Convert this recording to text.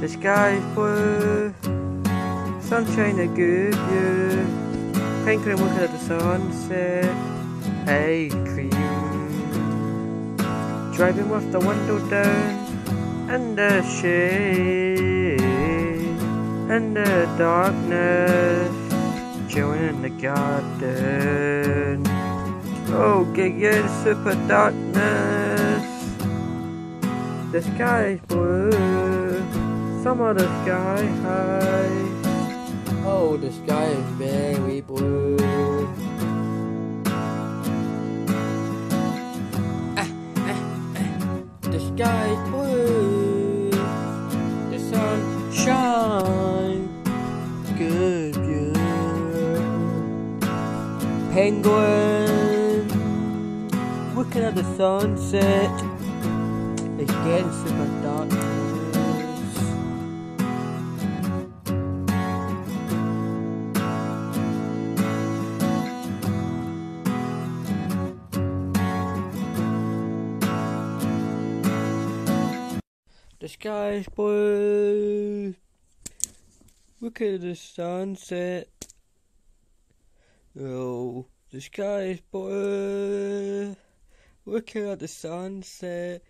The sky's blue, sunshine a good view. Twinkling look at the sunset, ice cream. Driving with the window down, and the shade, and the darkness, chilling in the garden. Oh, get giggling super darkness. The sky is blue, some of the sky high. Oh, the sky is very blue. Ah, ah, ah. The sky is blue. The sun shine. Good view. Penguin looking at the sunset. It's getting super dark. The sky's blue. Look at the sunset. Oh, the sky is blue. Looking at the sunset.